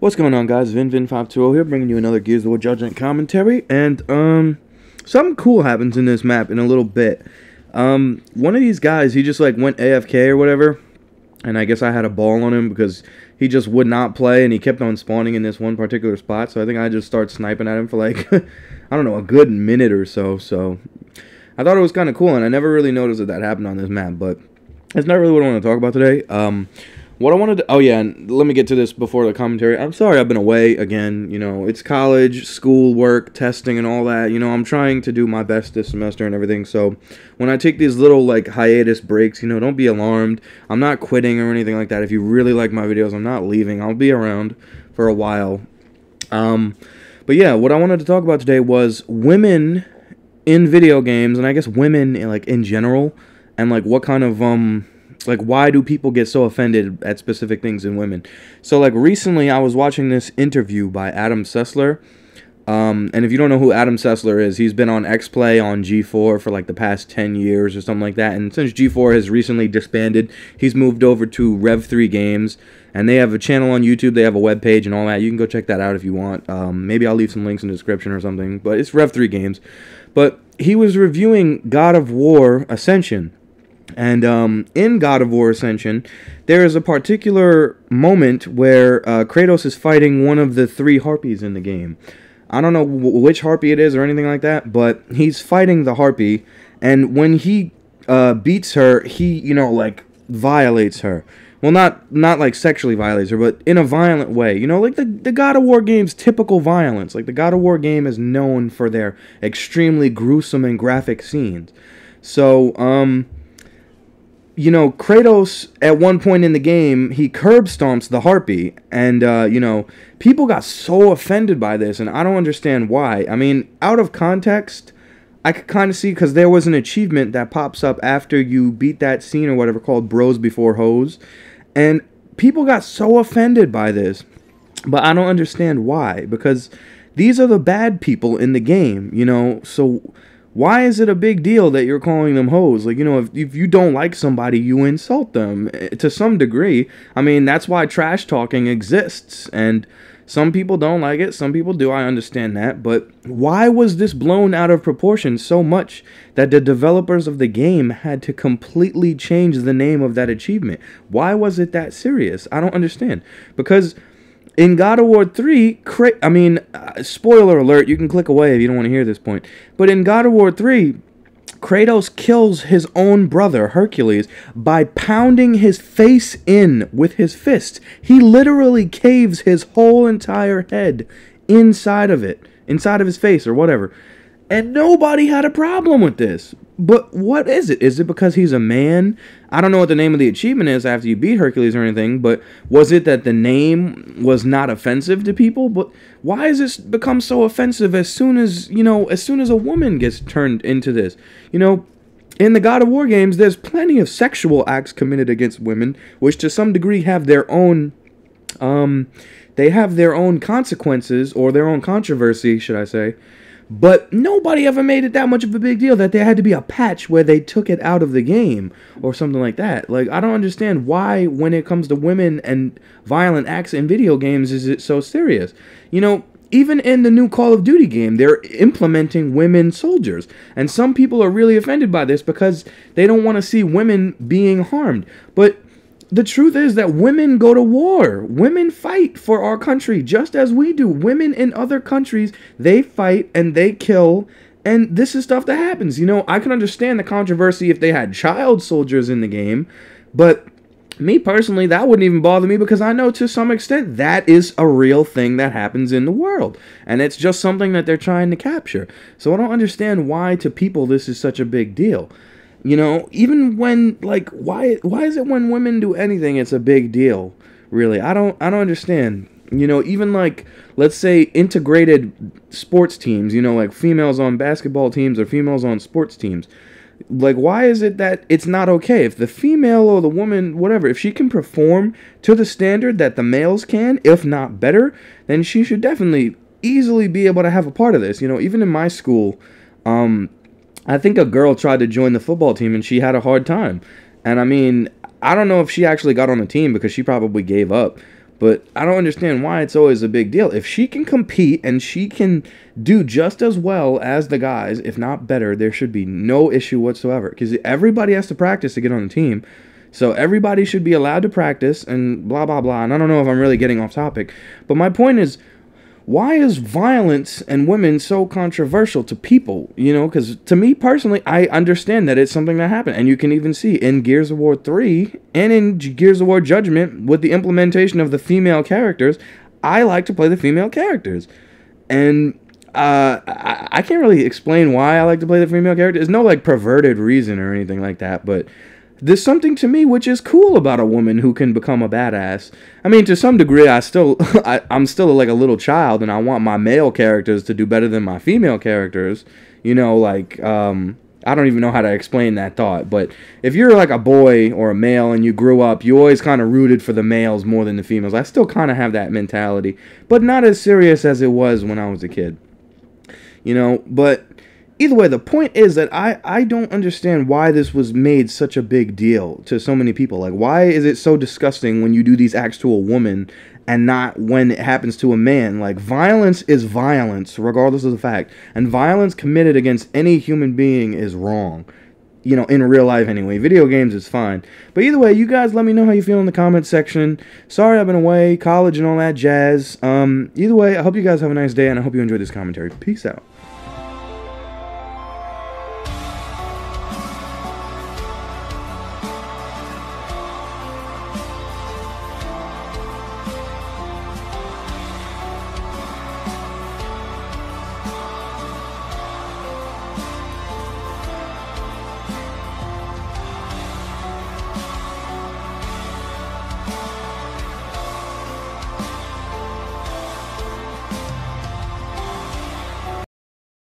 What's going on, guys? VinVin520 here, bringing you another Gears of War Judgment commentary, and, um, something cool happens in this map in a little bit. Um, one of these guys, he just, like, went AFK or whatever, and I guess I had a ball on him because he just would not play, and he kept on spawning in this one particular spot, so I think I just started sniping at him for, like, I don't know, a good minute or so, so I thought it was kind of cool, and I never really noticed that that happened on this map, but that's not really what I want to talk about today. Um, what I wanted to, oh yeah, and let me get to this before the commentary. I'm sorry I've been away again. You know, it's college, school, work, testing, and all that. You know, I'm trying to do my best this semester and everything. So when I take these little like hiatus breaks, you know, don't be alarmed. I'm not quitting or anything like that. If you really like my videos, I'm not leaving. I'll be around for a while. Um, but yeah, what I wanted to talk about today was women in video games, and I guess women like in general, and like what kind of um like why do people get so offended at specific things in women so like recently i was watching this interview by adam sessler um, and if you don't know who Adam Sessler is, he's been on X Play on G4 for like the past 10 years or something like that. And since G4 has recently disbanded, he's moved over to Rev3 Games. And they have a channel on YouTube, they have a web page and all that. You can go check that out if you want. Um, maybe I'll leave some links in the description or something. But it's Rev3 Games. But he was reviewing God of War Ascension. And um, in God of War Ascension, there is a particular moment where uh, Kratos is fighting one of the three harpies in the game. I don't know w- which harpy it is or anything like that, but he's fighting the harpy, and when he uh, beats her, he you know like violates her. Well, not not like sexually violates her, but in a violent way. You know, like the the God of War game's typical violence. Like the God of War game is known for their extremely gruesome and graphic scenes. So, um, you know, Kratos at one point in the game he curb stomps the harpy, and uh, you know, people got so offended by this, and I don't understand why. I mean, out of context, I could kind of see because there was an achievement that pops up after you beat that scene or whatever called Bros Before Hoes, and people got so offended by this, but I don't understand why because these are the bad people in the game, you know, so why is it a big deal that you're calling them hoes? Like, you know, if, if you don't like somebody, you insult them eh, to some degree. I mean, that's why trash talking exists. And some people don't like it, some people do. I understand that. But why was this blown out of proportion so much that the developers of the game had to completely change the name of that achievement? Why was it that serious? I don't understand. Because in God of War 3, Kra- I mean, uh, spoiler alert, you can click away if you don't want to hear this point. But in God of War 3, Kratos kills his own brother, Hercules, by pounding his face in with his fist. He literally caves his whole entire head inside of it, inside of his face or whatever. And nobody had a problem with this. But what is it? Is it because he's a man? I don't know what the name of the achievement is after you beat Hercules or anything, but was it that the name was not offensive to people? But why has this become so offensive as soon as, you know, as soon as a woman gets turned into this? You know, in the God of War games, there's plenty of sexual acts committed against women, which to some degree have their own um they have their own consequences or their own controversy, should I say. But nobody ever made it that much of a big deal that there had to be a patch where they took it out of the game or something like that. Like, I don't understand why, when it comes to women and violent acts in video games, is it so serious. You know, even in the new Call of Duty game, they're implementing women soldiers. And some people are really offended by this because they don't want to see women being harmed. But the truth is that women go to war. Women fight for our country just as we do. Women in other countries, they fight and they kill. And this is stuff that happens. You know, I can understand the controversy if they had child soldiers in the game, but me personally, that wouldn't even bother me because I know to some extent that is a real thing that happens in the world. And it's just something that they're trying to capture. So I don't understand why to people this is such a big deal. You know, even when like why why is it when women do anything it's a big deal? Really, I don't I don't understand. You know, even like let's say integrated sports teams. You know, like females on basketball teams or females on sports teams. Like, why is it that it's not okay if the female or the woman, whatever, if she can perform to the standard that the males can, if not better, then she should definitely easily be able to have a part of this. You know, even in my school, um, I think a girl tried to join the football team and she had a hard time. And I mean, I don't know if she actually got on the team because she probably gave up. But I don't understand why it's always a big deal. If she can compete and she can do just as well as the guys, if not better, there should be no issue whatsoever. Because everybody has to practice to get on the team. So everybody should be allowed to practice and blah, blah, blah. And I don't know if I'm really getting off topic. But my point is why is violence and women so controversial to people? You know, because to me personally, I understand that it's something that happened. And you can even see in Gears of War 3 and in Gears of War Judgment with the implementation of the female characters, I like to play the female characters. And uh, I, I can't really explain why I like to play the female characters. There's no like perverted reason or anything like that, but there's something to me which is cool about a woman who can become a badass. I mean, to some degree, I still, I, I'm still like a little child, and I want my male characters to do better than my female characters. You know, like, um, I don't even know how to explain that thought, but if you're like a boy or a male and you grew up, you always kind of rooted for the males more than the females. I still kind of have that mentality, but not as serious as it was when I was a kid. You know, but either way, the point is that I, I don't understand why this was made such a big deal to so many people. Like, why is it so disgusting when you do these acts to a woman and not when it happens to a man? Like, violence is violence, regardless of the fact. And violence committed against any human being is wrong. You know, in real life anyway. Video games is fine. But either way, you guys let me know how you feel in the comments section. Sorry I've been away, college and all that jazz. Um, either way, I hope you guys have a nice day and I hope you enjoyed this commentary. Peace out.